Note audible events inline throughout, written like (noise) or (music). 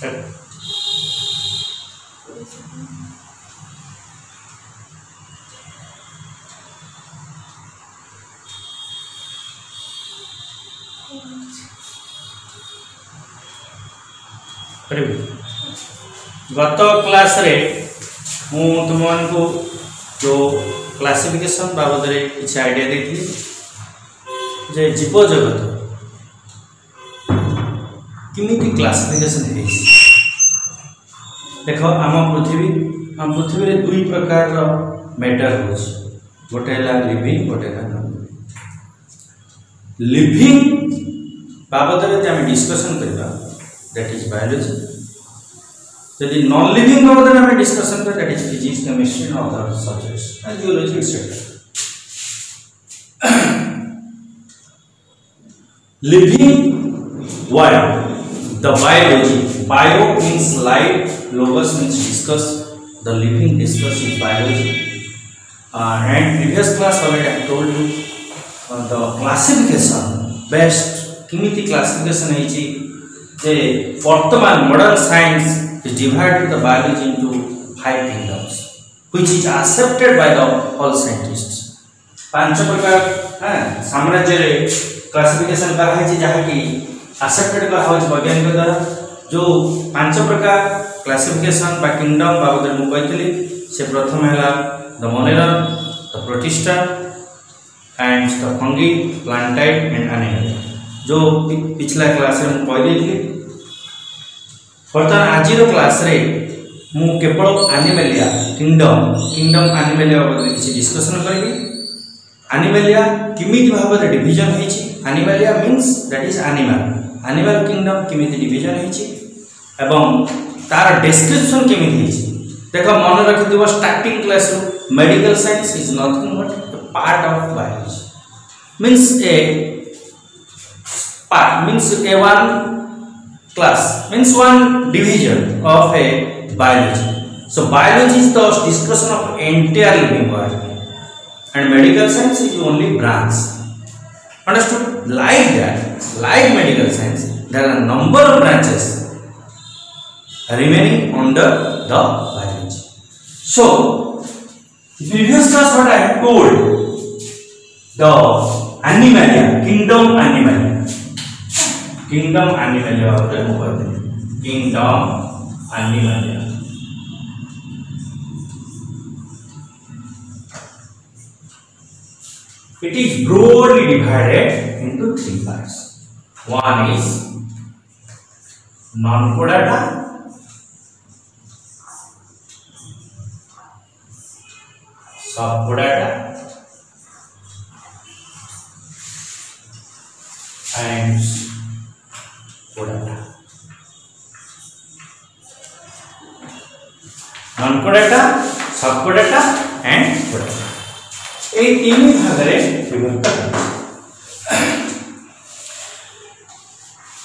गत क्लास रे तुम को जो क्लासिफिकेशन बाबद कि आईडिया जीव जगत କେମିତି କ୍ଲାସିଫିକେସନ୍ ହେଇଛି ଦେଖ ଆମ ପୃଥିବୀ ଆମ ପୃଥିବୀରେ ଦୁଇ ପ୍ରକାରର ମ୍ୟାଟର ହେଉଛି ଗୋଟେ ହେଲା ଲିଭିଂ ଗୋଟେ ହେଲା ନନ୍ ଲିଭିଂ ବାବଦରେ ଯଦି ଆମେ ଡିସ୍କସନ୍ କରିବା ଦ୍ୟାଟ୍ ଇଜ୍ ବାୟୋଲୋଜି ଯଦି ନନ୍ ଲିଭିଂ ବାବଦରେ ଆମେ ଡିସ୍କସନ୍ କରିବା that is physics chemistry and other subjects and geology etc. living world the biology bio means life logos means discuss the living discuss in biology uh, and previous class already i told you uh, the classification best किमिति classification होइछि जे वर्तमान modern science is divided the biology into five kingdoms which is accepted by the all scientists पांच प्रकार हां साम्राज्य रे classification करा है जे जहा कि ଆକ୍ସେପ୍ଟେଡ୍ କରାହେଉଛି ବୈଜ୍ଞାନିକ ଦ୍ୱାରା ଯେଉଁ ପାଞ୍ଚ ପ୍ରକାର କ୍ଲାସିଫିକେସନ୍ ବା କିଙ୍ଗଡମ୍ ବାବଦରେ ମୁଁ କହିଥିଲି ସେ ପ୍ରଥମ ହେଲା the Monera the Protista and the Fungi Plantae and animal ଯେଉଁ ପିଛଲା କ୍ଲାସ୍ରେ ମୁଁ କହିଦେଇଥିଲି ବର୍ତ୍ତମାନ ଆଜିର କ୍ଲାସ୍ରେ ମୁଁ କେବଳ ଆନିମେଲିଆ କିଙ୍ଗଡମ୍ କିଙ୍ଗଡମ୍ ଆନିମେଲିଆ ବାବଦରେ କିଛି ଡିସ୍କସନ୍ କରିବି ଆନିମେଲିଆ କେମିତି ଭାବରେ ଡିଭିଜନ୍ ହେଇଛି Animalia means that is animal animal kingdom କେମିତି ଡିଭିଜନ୍ ହେଇଛି ଏବଂ ତାର ଡେସ୍କ୍ରିପସନ୍ କେମିତି ହେଇଛି ଦେଖ ମନେ ରଖିଥିବ starting କ୍ଲାସ୍ରୁ medical science is nothing but part of biology means a part means a one class means one division of a biology so biology is the discussion of entire living world and medical science is only branch understood like that science, like medical science, there are number of branches remaining under the biology. So, previous class what I have told, the Animalia, kingdom Animalia, kingdom Animalia over there, kingdom Animalia. It is broadly divided into three parts. One is non-codata. Subcodata and codata. Non-codata, subcodata and codata. এই তিন ভাগরে বিভক্ত করা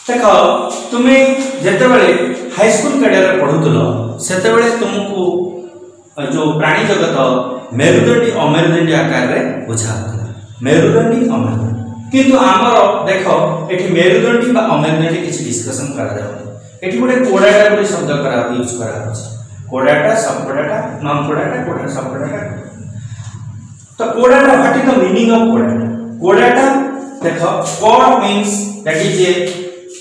देखो तुम्हें जितेबले high school cadre पढ़ु से तुमको जो प्राणी जगत मेरुदंडी अमेरुदंडी आकार में बुझा मेरुदंडी अमेरुदंडी किंतु आमर देख ये मेरुदंडी अमेरुदंडी किसी डिस्कसन करोड़ कोड़ाटा गोटे शब्द करा यूज करोड़ाटा सपकोड़ाटा नमकोड़ाटा कोड़ा सपकोड़ाटा तो कोड़ाटा फाटी द मिनिंग अफ कोड़ाटा कोड़ाटा देख कॉ mean that is a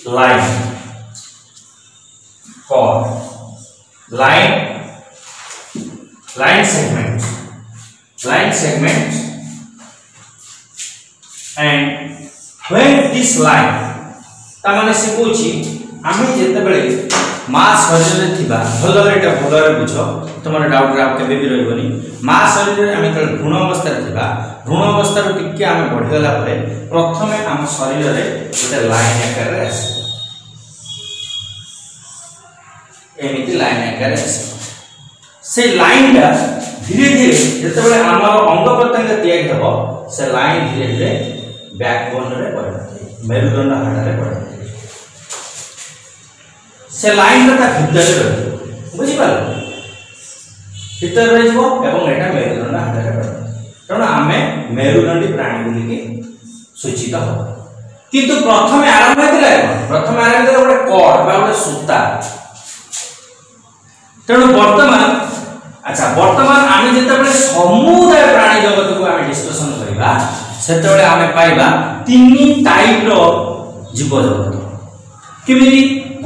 line for line line segment line segment and when this line तामाने से पूछी आमे जेते बेले মা শরীরে থাকা ভালভাবে এটা ভালভাবে বুঝ তোমার ডাউট আর কেবে বি রহবনি মা শরীরে আমি যেত ভ্রূণ অবস্থায় থাকা ভ্রূণ অবস্থার টিকি আমি বড়িগলা পরে প্রথমে আম শরীরে গোটে লাইন আকারে আসে এমিতি লাইন আকারে আসে সেই লাইনটা ধীরে ধীরে যেতবে আমার অঙ্গ প্রত্যঙ্গ তৈরি হব সে লাইন ধীরে ধীরে ব্যাকবোনরে পরিণত মেরুদণ্ড হাড়ে পরিণত সে লাইনটা তা ভিতরে রয়েছে বুঝিপার ভিতরে রয়েছে এবং এটা মেরুদণ্ড হাতে রয়েছে কারণ আমি মেরুদণ্ডী প্রাণী বলিকি সূচিত হব কিন্তু প্রথমে আরম্ভ হয়েছিল প্রথমে আরম্ভ হয়েছিল গোটে কট বা গোটে সূতা তেমন বর্তমান আচ্ছা বর্তমান আমি যেতবে সমুদায় প্রাণী জগতকে আমি ডিসকসন করা সেতবে আমি পাইবা তিন টাইপ্র জীবজগত কেমিতি ଜୀବଜଗତ କେମିତି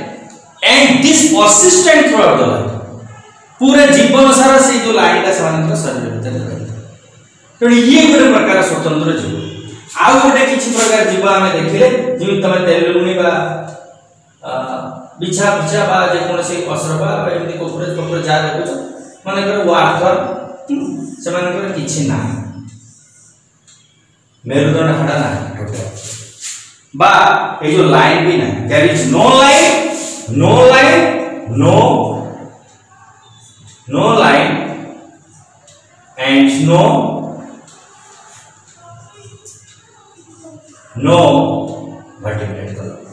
and this persistent throughout the life पूरा जीवन सारा से जो लाइन टा से शरीर भीतर भितर तो ये गुरु प्रकार स्वतंत्र जीव आउ गोटे किछ प्रकार जीव आम देखिले तेल तुम बा बिछा बिछा बा जे से असर बा बा जेकोसी पसरपा एमती कॉकरोच फकरोच जहाँ देखुच कर वाकर से किछ ना मेरुदंड तो हटा ना बा ए जो लाइन भी ना there is no line No line, no line, and no vertebrate column.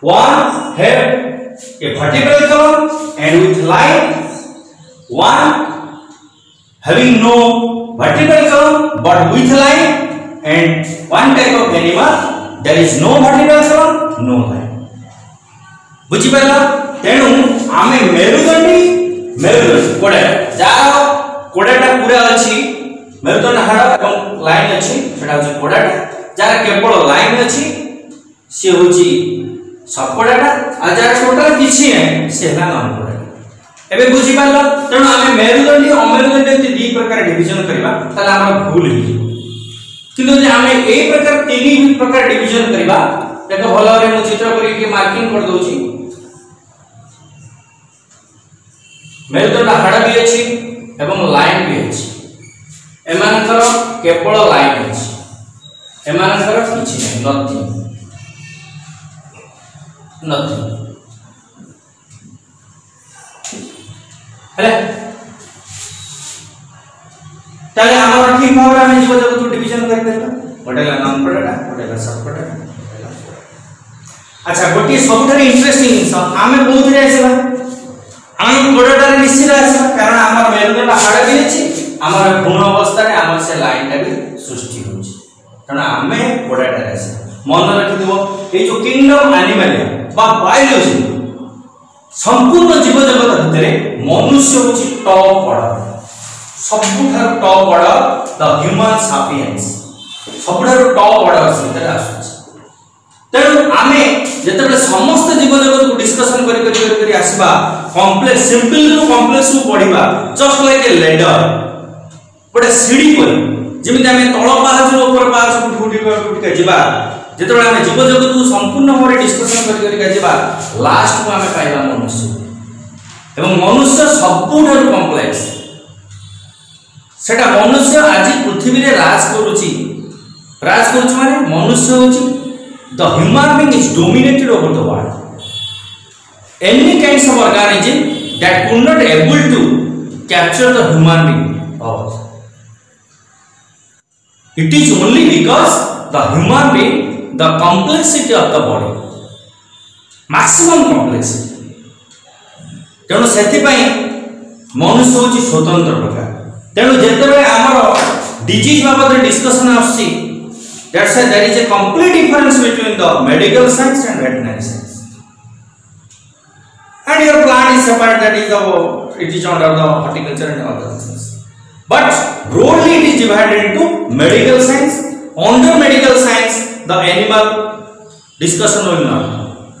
One have a vertebral column and with line. One having no vertebral column but with line. and one type of animal there is no vertical column no line বুঝি পারলা তেণু আমি মেরুদণ্ডী মেরুদণ্ড কোড়ে যার কোড়েটা পুরা অছি মেরুদণ্ড হাড় এবং লাইন অছি সেটা হচ্ছে কোড়াটা যার কেবল লাইন অছি সে হচ্ছে সবকোড়াটা আর যার টোটাল কিছু নাই সে হলা ননকোড়া এবে বুঝি পারলা তেণু আমি মেরুদণ্ডী অমেরুদণ্ডী দুই প্রকার ডিভিজন করিবা তাহলে আমার ভুল হয়ে যাব କିନ୍ତୁ ଯଦି ଆମେ ଏଇ ପ୍ରକାର ତିନି ପ୍ରକାର ଡିଭିଜନ କରିବା ଦେଖ ଭଲ ଭାବରେ ମୁଁ ଚିତ୍ର କରିକି ମାର୍କିଂ କରିଦେଉଛି ମେରୁଦଣ୍ଡ ହାଡ଼ ବି ଅଛି ଏବଂ ଲାଇନ୍ ବି ଅଛି ଏମାନଙ୍କର କେବଳ ଲାଇନ୍ ଅଛି ଏମାନଙ୍କର କିଛି ନାହିଁ ନଥିଂ ନଥିଂ ହେଲେ তাহলে আমরা ঠিকভাবে আমি সেটা দুটো ডিভিশন করে দিলাম ওটা হলো নন প্রোডাক্ট ওটা হলো সাব প্রোডাক্ট আচ্ছা গোটি সবুঠার ইন্টারেস্টিং জিনিস আমি কোথায় আসবা আমি প্রোডাক্টরে নিশ্চিত আসবা কারণ আমার মেরুদণ্ড হাড় দিয়েছি আমার কোন অবস্থায় আমার সে লাইনটা বি সৃষ্টি হচ্ছে কারণ আমি প্রোডাক্টরে আছি মনে রাখি দেব এই যে কিংডম অ্যানিমাল বা বায়োলজি সম্পূর্ণ জীবজগতের ভিতরে মনুষ্য হচ্ছে টপ প্রোডাক্ট ସବୁଠାରୁ top order the human sapiens ସବୁଠାରୁ ଟପ୍ ଅର୍ଡର ଭିତରେ ଆସୁଛି ତେଣୁ ଆମେ ଯେତେବେଳେ ସମସ୍ତ ଜୀବଜଗତକୁ ଡିସ୍କସନ କରି କରି କରି କରି ଆସିବା କମ୍ପ୍ଲେକ୍ସ ସିମ୍ପଲରୁ କମ୍ପ୍ଲେକ୍ସକୁ ପଢିବା ଜଷ୍ଟ ଲାଇକ୍ ଏ ଲେଡର ଗୋଟେ ସିଡ଼ି ପରି ଯେମିତି ଆମେ ତଳ ପାହାଚରୁ ଉପର ପାହାଚକୁ ଉଠି ଉଠି ଉଠି ଯିବା ଯେତେବେଳେ ଆମେ ଜୀବଜଗତକୁ ସମ୍ପୂର୍ଣ୍ଣ ଭାବରେ ଡିସ୍କସନ କରି କରି ଯିବା ଲାଷ୍ଟକୁ ଆମେ ପାଇବା ମନୁଷ୍ୟ ଏବଂ ମନୁଷ୍ୟ ସବୁଠାରୁ କମ୍ପ୍ଲେକ୍ସ সেটা মনুষ্য আজ পৃথিবীতে রাজ করুছি রাজ করুছি মানে মনুষ্য হচ্ছে the human being is dominated over the world any kinds of organism that could not able to capture the human being power It is only because the human being, the complexity of the body, maximum complexity. তেমন সেপাই মনুষ্য হচ্ছে স্বতন্ত্র প্রকার ତେଣୁ ଯେତେବେଳେ ଆମର disease ବାବଦରେ discussion ଆସୁଛି That's why there is a complete difference between the medical science and veterinary science. And your plant is separate, that is the it is under the horticulture and other things. But broadly it is divided into medical science. Under medical science, the animal discussion will not come.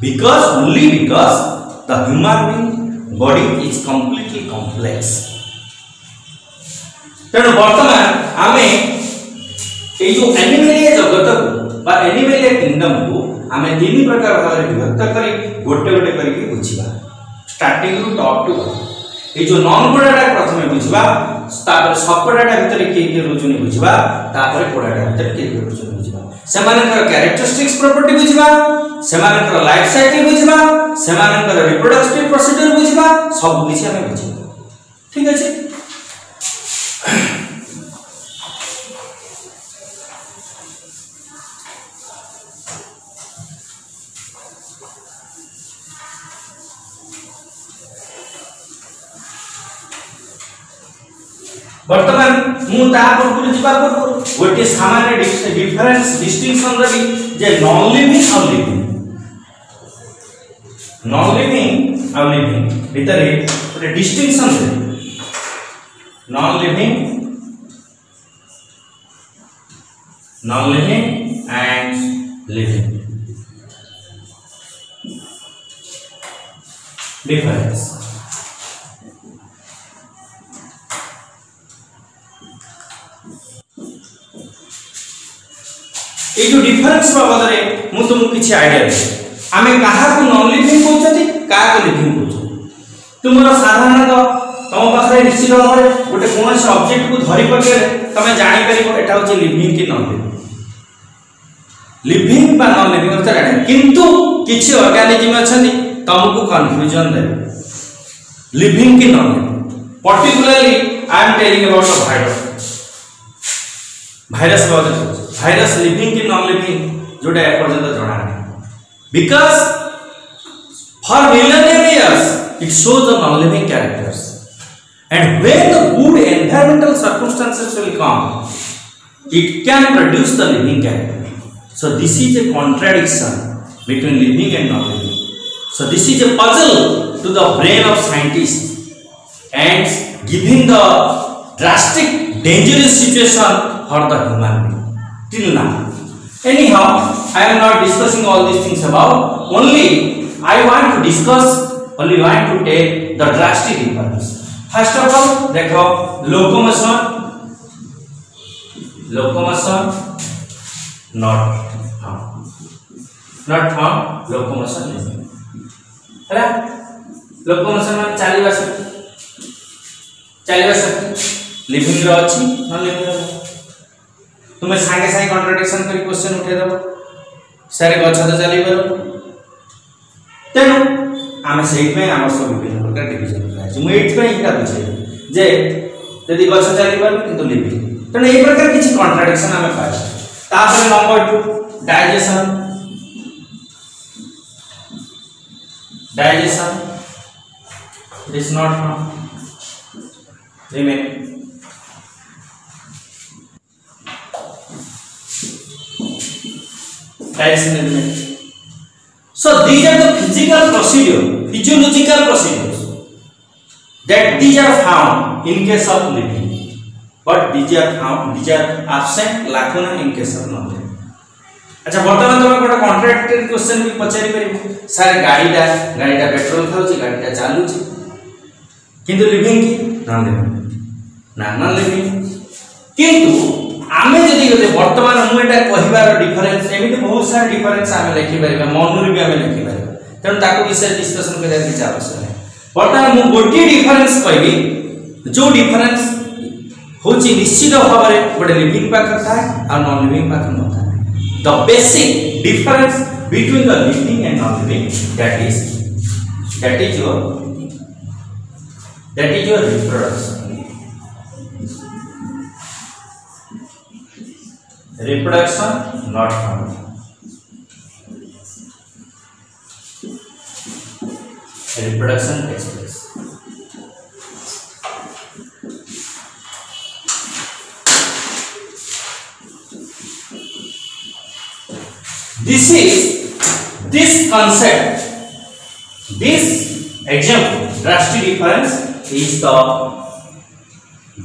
Because only because the human being body is completely complex. ତେଣୁ ବର୍ତ୍ତମାନ ଆମେ ଏଇ ଯେଉଁ ଆନିମେଲିଆ ଜଗତକୁ ବା ଆନିମେଲିଆ କିଙ୍ଗଡମକୁ ଆମେ ତିନି ପ୍ରକାର ଭାବରେ ବିଭକ୍ତ କରି ଗୋଟେ ଗୋଟେ କରିକି ବୁଝିବା ଷ୍ଟାର୍ଟିଂରୁ ଟପ୍ ଟୁ ଏଇ ଯେଉଁ ନନ୍ କୋଡ଼ାଟା ପ୍ରଥମେ ବୁଝିବା ତାପରେ ସପଡ଼ାଟା ଭିତରେ କିଏ କିଏ ରହୁଛନ୍ତି ବୁଝିବା ତାପରେ କୋଡ଼ାଟା ଭିତରେ କିଏ କିଏ ରହୁଛନ୍ତି ବୁଝିବା ସେମାନଙ୍କର କ୍ୟାରେକ୍ଟରିଷ୍ଟିକ୍ସ ପ୍ରପର୍ଟି ବୁଝିବା ସେମାନଙ୍କର ଲାଇଫ୍ ସାଇକେଲ ବୁଝିବା ସେମାନଙ୍କର ରିପ୍ରଡକ୍ଟିଭ ପ୍ରୋସିଡର ବୁଝିବା ସବୁ କିଛି ଆମେ ବୁଝିବା ଠିକ୍ ଅଛି তা আগরকু যিবা পূর্ব গোটি সামান্য ডিফারেন্স ডিস্টিংশন রবি যে নন লিভিং আর লিভিং নন লিভিং আর লিভিং ভিতরে গোটে distinction Rabi non living non living and living difference ए जो डिफरेंस बाबत रे मु तुम किछि आइडिया दे लिविंग कोचति का लिविंग कोच तुमरा साधारण तुम पाखरे निश्चित रे गोटे कोनस ऑब्जेक्ट को धरि पके तमे जानि परबो एटा लिविंग कि नॉन लिविंग लिविंग बा लिविंग अर्थ रे किंतु किछि तुमको कंफ्यूजन दे लिविंग कि non living particularly I am telling about a virus virus बाबत virus living ki non living jota e porjonto jana nai because for millennia years it shows the non living characters and when the good environmental circumstances will come it can produce the living character so this is a contradiction between living and non living so this is a puzzle to the brain of scientists and giving the drastic dangerous situation for the human being till now. Anyhow, I am not discussing all these things about. Only I want to discuss, only want to take the drastic difference. First of all, देखो locomotion, locomotion not how, not how locomotion is. है locomotion locomotion में चली बस चली Living living रहा अच्छी ना living रहा ତୁମେ ସାଙ୍ଗେ ସାଙ୍ଗେ କଣ୍ଟ୍ରାଡିକ୍ସନ କରି କ୍ୱେଶ୍ଚନ ଉଠେଇ ଦେବ ସାରେ ଗଛ ତ ଚାଲିପାରିବ ତେଣୁ ଆମେ ସେଇଥିପାଇଁ ଆମର ସବୁ ବିଭିନ୍ନ ପ୍ରକାର ଡିଭିଜନ କରାଯାଇଛି ମୁଁ ଏଇଥିପାଇଁ ଏଇଟା ବୁଝେଇବି ଯେ ଯଦି ଗଛ ଚାଲିପାରୁନି କିନ୍ତୁ ଲିଭିଂ ତେଣୁ ଏଇ ପ୍ରକାର କିଛି କଣ୍ଟ୍ରାଡିକ୍ସନ ଆମେ ପାଇଛୁ ତାପରେ number two digestion digestion it is not from remain calcium element. So these are the physical procedure, physiological procedures that these are found in case of living, but these are found, these are absent lacuna in case of non-living. আচ্ছা বর্তমানে তোমাকে গোটা contracted question B পচারি পারিব sir গাড়িটা গাড়িটা petrol খাওছি গাড়িটা চালুছি কিন্তু living কি নন লিভিং না নন লিভিং কিন্তু आमे जदि गते वर्तमान मु एटा कहिबार डिफरेंस एमिति बहुत सारा डिफरेंस आमे लेखि परबा मनोर भी आमे लेखि परबा तेन ताको विषय डिस्कशन करे कि आवश्यक है वर्तमान मु गोटी डिफरेंस कहिबी जो डिफरेंस होची निश्चित भाबरे गोटे लिविंग पाखर थाए आ नॉन लिविंग पाखर न था the basic difference between the living and non living that is that is your that is your reference reproduction not found reproduction express this is this concept this example drastic difference is the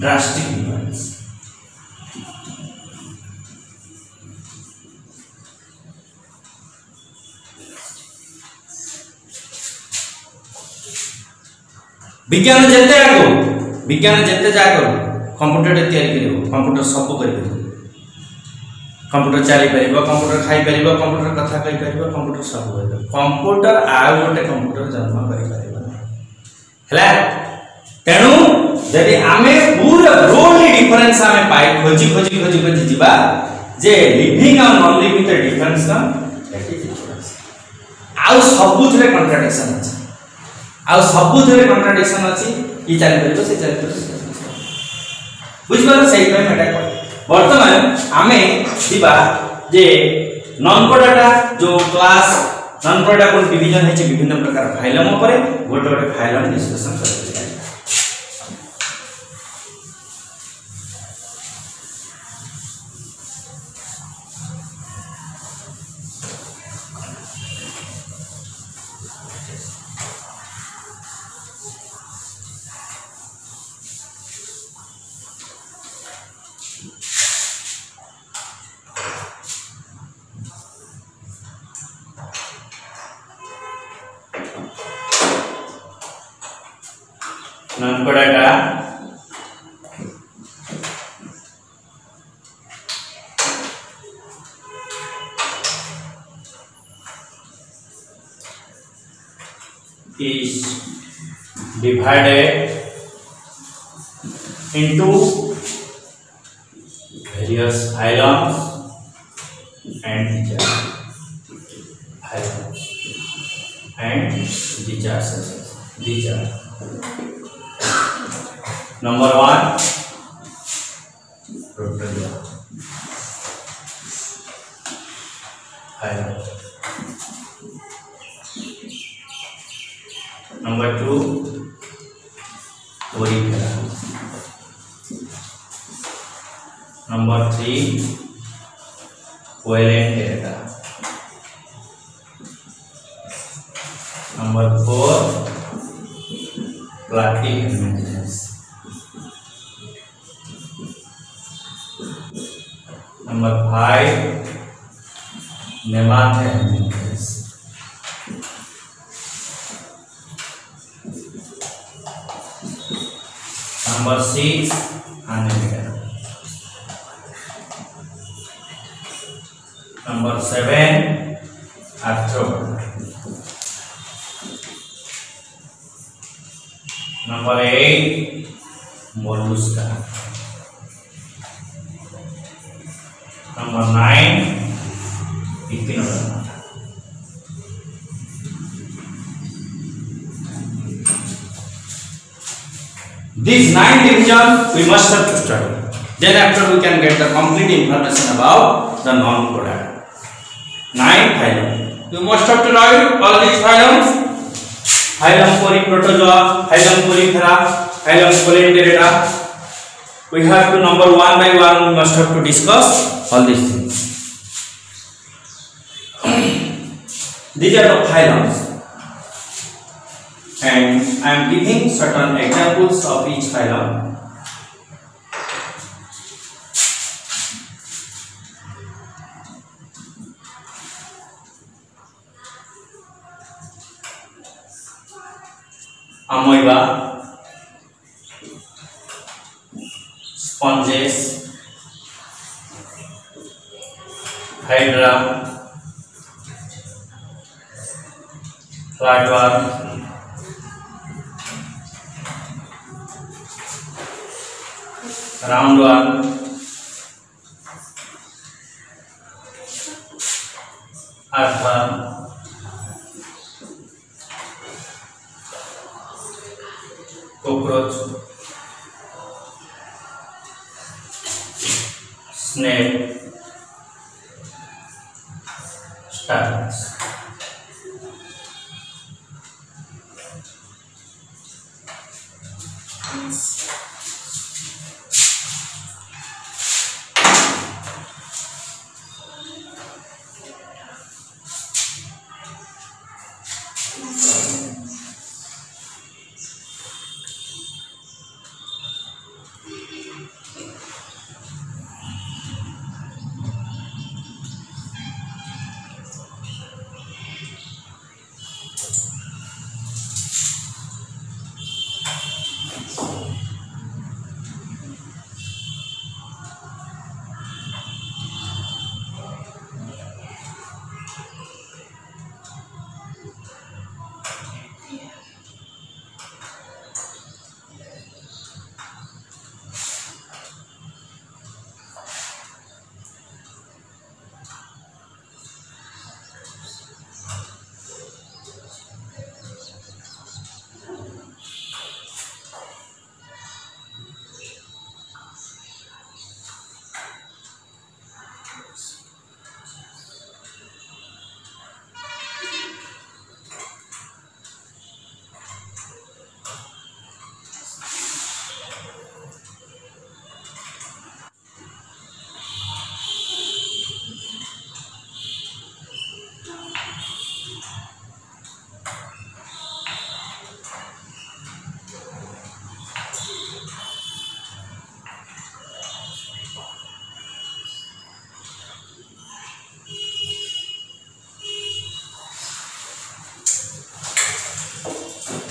drastic difference ବିଜ୍ଞାନ ଯେତେ ଆଗକୁ ବିଜ୍ଞାନ ଯେତେ ଯାହା କରୁ କମ୍ପ୍ୟୁଟରଟେ ତିଆରି କରିବ computer ସବୁ କରିପାରିବ କମ୍ପ୍ୟୁଟର ଚାଲିପାରିବ କମ୍ପ୍ୟୁଟର ଖାଇପାରିବ କମ୍ପ୍ୟୁଟର କଥା କହିପାରିବ କମ୍ପ୍ୟୁଟର ସବୁ କରିପାରିବ କମ୍ପ୍ୟୁଟର ଆଉ ଗୋଟେ କମ୍ପ୍ୟୁଟର ଜନ୍ମ କରିପାରିବ ହେଲା ତେଣୁ ଯଦି ଆମେ ପୁରା ବ୍ରୋଡଲି ଡିଫରେନ୍ସ ଆମେ ପାଇ ଖୋଜି ଖୋଜି ଖୋଜି ଖୋଜି ଯିବା ଯେ ଲିଭିଂ ଆଉ ନନ୍ ଲିଭିଂ ର ଡିଫରେନ୍ସ କଣ ଏଠି ଡିଫରେନ୍ସ ଆଉ ସବୁଥିରେ କଣ୍ଟ୍ରାଡିକ୍ସନ ଅଛି ଆଉ ସବୁଥିରେ କଣ୍ଟ୍ରାଡିକ୍ସନ ଅଛି ଇଏ ଚାଲିପାରିବ ସେ ଚାଲିପାରିବ ବୁଝିପାରିଲ ସେଇଥିପାଇଁ ଏଇଟା କହ ବର୍ତ୍ତମାନ ଆମେ ଯିବା ଯେ ନନକୋଡ଼ାଟା ଯେଉଁ କ୍ଲାସ୍ ନନକୋଡ଼ାଟା କୋଉ ଡିଭିଜନ୍ ହେଇଛି ବିଭିନ୍ନ ପ୍ରକାର ଫାଇଲମ୍ ଉପରେ ଗୋଟେ ଗୋଟେ ଫାଇଲମ୍ ଡିସ୍କସନ କରିପାରିବା हमको data is divided into various islands and islands and discharges discharge number five नेमाथ number six number seven अर्थो नंबर एट का These nine divisions we must have to study. Then after we can get the complete information about the non-product. Nine phylum. You must have to know all these phylums. Phylum protozoa, phylum Polyphera, phylum Polypterida. We have to number one by one. We must have to discuss all these things. (coughs) these are the phylums. and I am giving certain examples of each phylum. Amoeba, sponges, hydra, flatworm, round one earth one cockroach snake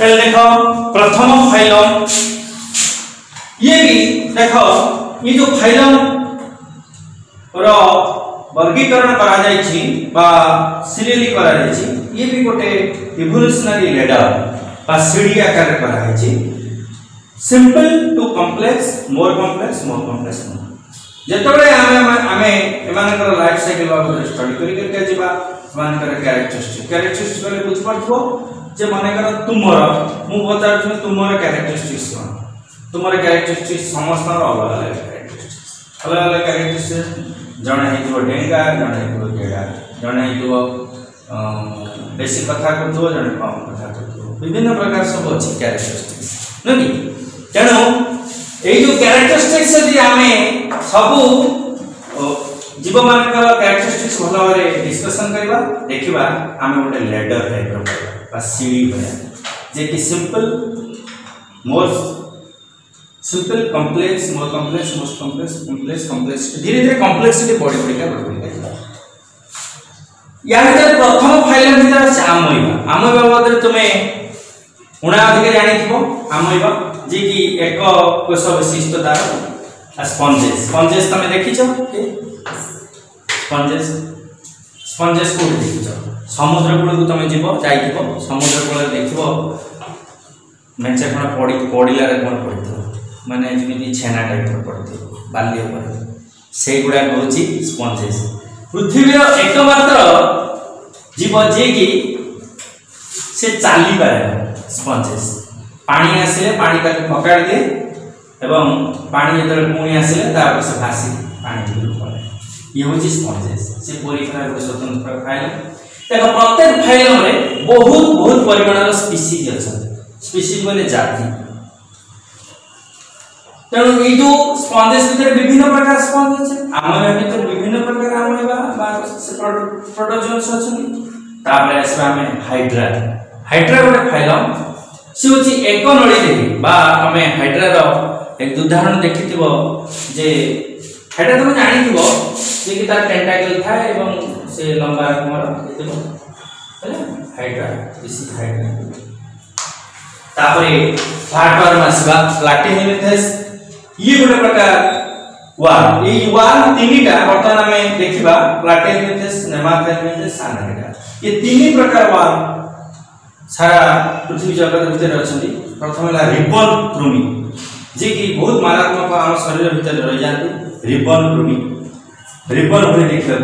তাহলে देखो प्रथम phylum ये भी देखो ये जो phylum वर्गीकरण करा जाय छी बा सीरियली करा जाय छी ये भी गोटे इवोल्यूशनरी लेडर बा सीढ़ी आकार करा जाय छी simple to complex more complex more complex जतबे आमे आमे एमानकर लाइफ साइकिल बा स्टडी करि के जिबा एमानकर कैरेक्टरिस्टिक कैरेक्टरिस्टिक बारे बुझ पड़थो ବୁଝିପାରୁଥିବ ଯେ ମନେକର ତୁମର ମୁଁ ପଚାରୁଛି ତୁମର କ୍ୟାରେକ୍ଟରିଷ୍ଟିକ୍ସ କ'ଣ ତୁମର କ୍ୟାରେକ୍ଟରିଷ୍ଟିକ୍ସ ସମସ୍ତଙ୍କର ଅଲଗା ଅଲଗା କ୍ୟାରେକ୍ଟରିଷ୍ଟିକ୍ସ ଅଲଗା ଅଲଗା କ୍ୟାରେକ୍ଟରିଷ୍ଟିକ୍ସ ଜଣେ ହେଇଥିବ ଡେଙ୍ଗା ଜଣେ ହେଇଥିବ ଗେଡ଼ା ଜଣେ ହେଇଥିବ ବେଶୀ କଥା କରୁଥିବ ଜଣେ କମ୍ କଥା କରୁଥିବ ବିଭିନ୍ନ ପ୍ରକାର ସବୁ ଅଛି କ୍ୟାରେକ୍ଟରିଷ୍ଟିକ୍ସ ନୁହେଁ କି ତେଣୁ ଏଇ ଯେଉଁ କ୍ୟାରେକ୍ଟରିଷ୍ଟିକ୍ସ ଯଦି ଆମେ ସବୁ ଜୀବମାନଙ୍କର କ୍ୟାରେକ୍ଟରିଷ୍ଟିକ୍ସ ଭଲ ଭାବରେ ଡିସ୍କସନ୍ କରିବା ଦେଖିବା ଆମେ ଗୋଟେ ଲେଡର ଟାଇପ୍ର କରିବା ବା ସିଡ଼ି ଭଳିଆ ଯିଏକି simple more simple complex more complex most complex complex complex ଧୀରେ ଧୀରେ କମ୍ପ୍ଲେକ୍ସିଟି ବଢ଼ି ବଢ଼ିକା ବଢ଼ି ବଢ଼ିକା ଯିବ ୟା ଭିତରେ ପ୍ରଥମ ଫାଇଲାନ୍ ଭିତରେ ଅଛି ଆମଇବା ଆମଇବା ବାବଦରେ ତୁମେ ଉଣା ଅଧିକ ଜାଣିଥିବ ଆମଇବା ଯିଏକି ଏକ କୋଷ ବିଶିଷ୍ଟ ତାର ସ୍ପଞ୍ଜେସ୍ ସ୍ପଞ୍ଜେସ୍ ତୁମେ ଦେଖିଛ ସ୍ପଞ୍ଜେସ୍ ସ୍ପଞ୍ଜେସ୍ କେଉଁଠି ଦେଖିଛ ସମୁଦ୍ର କୂଳକୁ ତୁମେ ଯିବ ଯାଇଥିବ ସମୁଦ୍ର କୂଳରେ ଦେଖିବ ମେଞ୍ଚେ କ'ଣ ପଡ଼ି ପଡ଼ିଲାରେ କ'ଣ ପଡ଼ିଥିବ ମାନେ ଯେମିତି ଛେନା ଟାଇପ୍ର ପଡ଼ିଥିବ ବାଲି ଉପରେ ସେଗୁଡ଼ାକ ହେଉଛି ସ୍ପଞ୍ଜେସ୍ ପୃଥିବୀର ଏକମାତ୍ର ଜୀବ ଯିଏକି ସେ ଚାଲିପାରେ ସ୍ପଞ୍ଜେସ୍ ପାଣି ଆସିଲେ ପାଣି ତାକୁ ଫକାଡ଼ି ଦିଏ ଏବଂ ପାଣି ଯେତେବେଳେ ପୁଣି ଆସିଲେ ତାପରେ ସେ ଭାସି ପାଣି ଭିତରକୁ ପଳାଏ ଇଏ ହେଉଛି ସ୍ପଞ୍ଜେସ୍ ସେ ପରୀକ୍ଷାର ଗୋଟେ ସ୍ୱତନ୍ତ୍ର ଫାଇଲ୍ দেখ প্রত্যেক ফাইলমে বহুত বহুত পরিমাণর স্পিসিজ অছন্তি স্পিসিজ মানে জাতি তেমন এই যে স্পঞ্জেস ভিতরে বিভিন্ন প্রকার স্পঞ্জ আছে আমাদের ভিতরে বিভিন্ন প্রকার আমাবা বা প্রোটোজোন্স অছন্তি তারপরে আসবে আমি হাইড্রা হাইড্রা গোটে ফাইলম সে হচ্ছে এক নলী দেবী বা আমি হাইড্রার এক উদাহরণ দেখিথিব যে হাইড্রা তুমি জানিথিব যে কি তার টেন্টাকল থাকে এবং सबसे लंबा है हमारा देखो है ना हाइड्रा दिस इज हाइड्रा तापरे फाटफार्मस बा प्लाटिहेमिथस ये गुणे प्रकार वा ये वा तीनटा बर्तमान आम देखा प्लाटिहेमिथस नेमाथेमिथस सानारिटा ये तीन प्रकार वा सारा पृथ्वी जगत भीतर अच्छा प्रथम है रिबन कृमि जे की बहुत मारात्मक आम शरीर भीतर रह जाती रिबन कृमि रिबन भाई देखा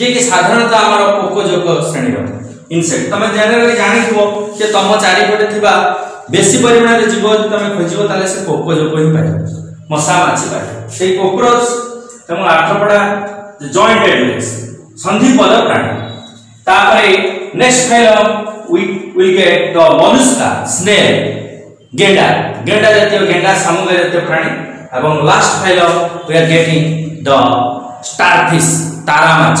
ଯିଏକି ସାଧାରଣତଃ ଆମର ପୋକଯୋଗ ଶ୍ରେଣୀର ଇନସେକ୍ଟ ତମେ ଜେନେରାଲି ଜାଣିଥିବ ଯେ ତମ ଚାରିପଟେ ଥିବା ବେଶୀ ପରିମାଣରେ ଜୀବ ଯଦି ତମେ ଖୋଜିବ ତାହେଲେ ସେ ପୋକଯୋଗ ହିଁ ପାଇବ ମଶା ମାଛି ପାଇବ ସେଇ କୋକ୍ରୋଚ ତେଣୁ ଆଠପଡ଼ା ଜଏଣ୍ଟ ଏଡିଲେସ୍ ସନ୍ଧିପଦ ପ୍ରାଣୀ ତାପରେ next phylum will get the মনুস্কা snail গেন্ডা গেন্ডা জাতীয় গেন্ডা সামুদ্রিক জাতীয় প্রাণী এবং last phylum we are getting the starfish তারা মাছ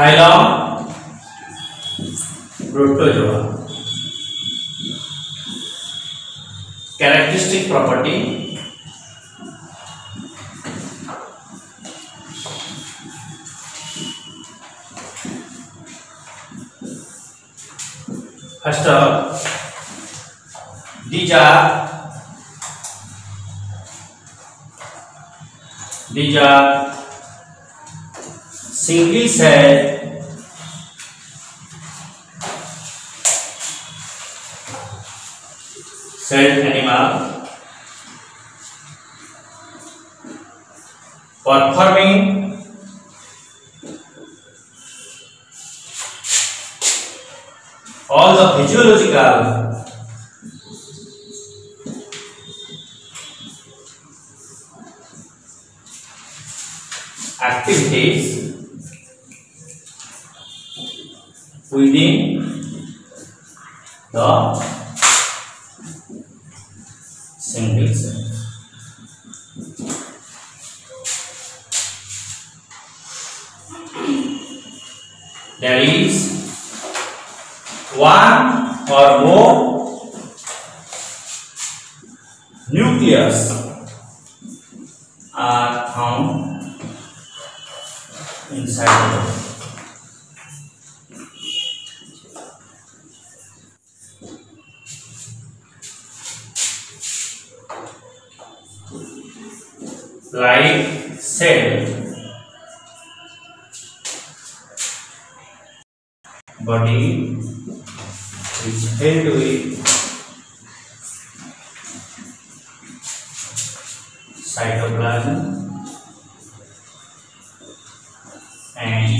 Phylum Protozoa. Characteristic property: first of these are single cell animal performing all the physiological activities 走。body is held with cytoplasm and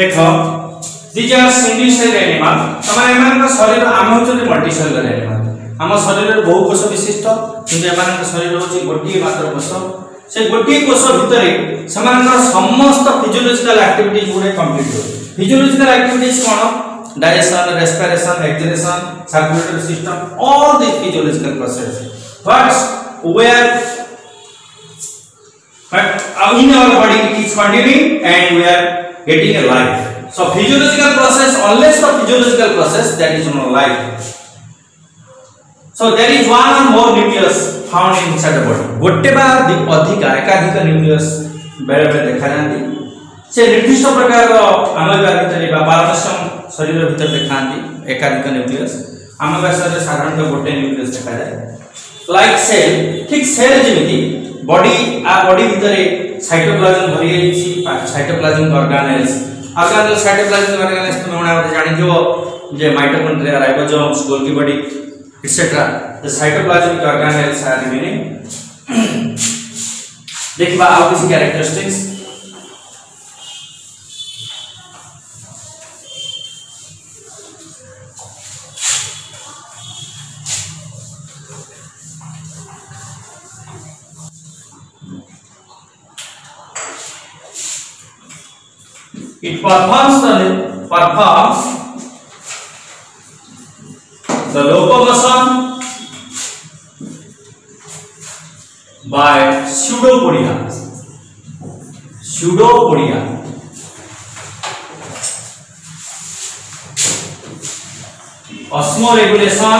देखो जी जा सिंगल सेल एनिमल तमाय एमन का शरीर आम होचो मल्टी सेलुलर एनिमल हम शरीर रे बहु कोष विशिष्ट जों एमन का शरीर होची गोटी मात्र कोष से गोटी कोष भीतर समान समस्त फिजियोलॉजिकल एक्टिविटी पूरे कंप्लीट हो physiological activities cone digestion respiration acceleration circulatory system all this physiological process but where but अब in our body is continuing and where getting a life. So physiological process, unless the physiological process, that is not life. So there is one or more nucleus found inside the body. Whatever the अधिका एकाधिक nucleus बेले बेले देखा जाती से निर्दिष्ट प्रकार आमगा भितर बा पारदर्शम शरीर भितर देखाती एकाधिक न्यूक्लियस आमगा शरीर साधारणतः गोटे न्यूक्लियस देखा जाए लाइक सेल ठीक सेल जमीती બોડી આ બોડી ભીતરે સાયટોપ્લાઝમ ભરી રહી છે સાયટોપ્લાઝમિક ઓર્ગાનેલ્સ ઓર્ગાનેલ્સ સાયટોપ્લાઝમિક ઓર્ગાનેલ્સ તમે ઘણા બધા જાણી થયો જે mitochondria ribosomes Golgi body etc the cytoplasmic organelles are remaining देखिबा आउ किसी characteristics It performs the performs the locomotion by pseudopodia. Pseudopodia. osmoregulation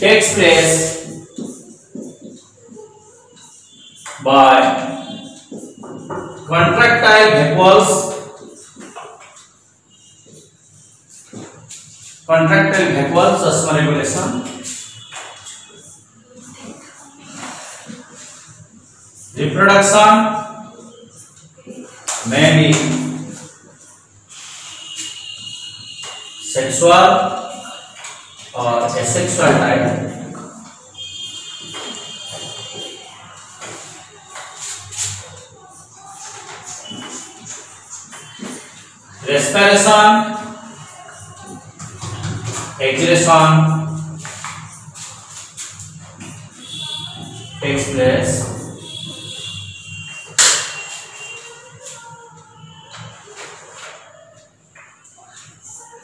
takes place by contractile vacuoles contractile vacuoles osmo regulation reproduction may be sexual or asexual type respiration exhalation takes place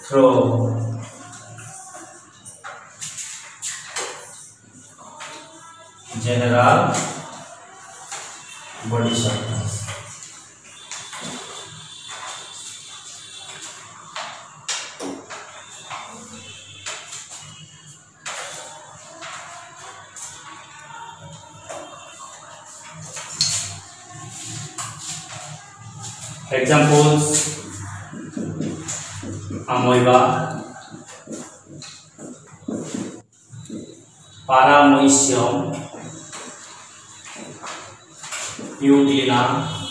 through general body surface examples amoeba paramoecium euglena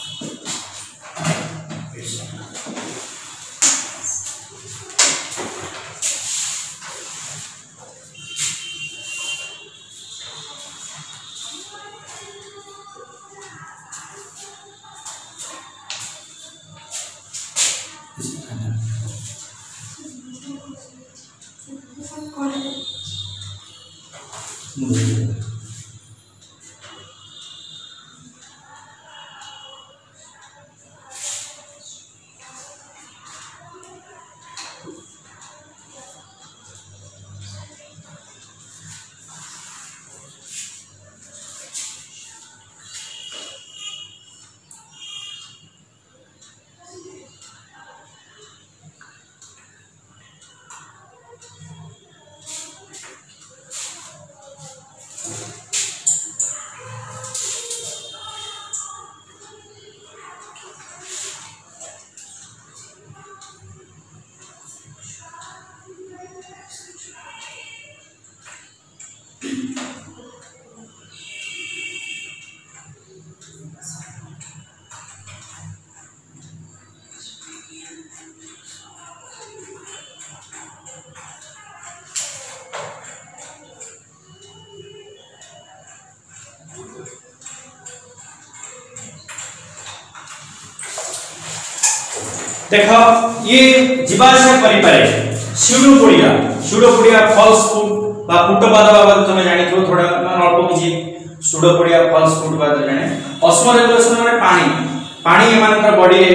देख ये जीवाशय परिपरे pseudopodia pseudopodia false food বা পুটবাদ বাবদ তুমি জানিছো থোড়া মানে অল্প কিছু সুডোপোডিয়া ফলস ফুড বাদ জানে অসমরেগুলেশন মানে পানি পানি এমানকর বডিরে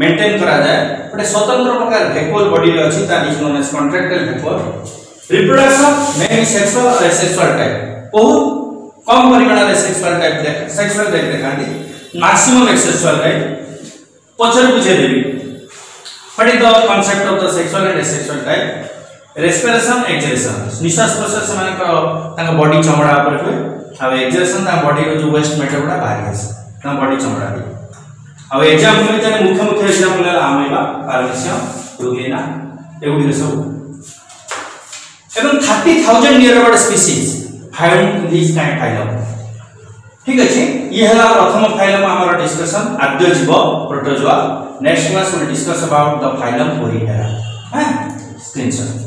মেইনটেইন করা যায় গোটে স্বতন্ত্র প্রকার ভেপোর বডিরে আছে তা is known as contractile ভেপোর reproduction mainly sexual আর সেক্সুয়াল টাইপ বহু কম পরিমাণে সেক্সুয়াল টাইপ দেখা সেক্সুয়াল টাইপ দেখা ম্যাক্সিমাম সেক্সুয়াল টাইপ পছর বুঝে দেবি What is the concept of the sexual and asexual type? Respiration, निश्वास प्रश्वास मान कर तांका बॉडी चमड़ा ऊपर हुए अब एक्जेलेशन तांका बॉडी रो जो वेस्ट मैटर गुडा बाहर आसे तांका बॉडी चमड़ा भी अब एग्जांपल में ताने मुख्य मुख्य एग्जांपल है आमेबा पारामेशियम यूग्लिना एगुडी सब एवं 30000 near about species find this kind phylum ठीक अच्छे ये है प्रथम फाइलम आम डिस्कसन आद्य जीव Protozoa next class we discuss about the phylum ओरिटेरा screenshot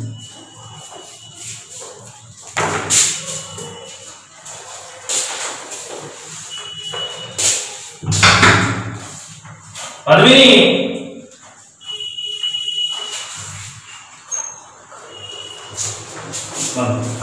अरविनी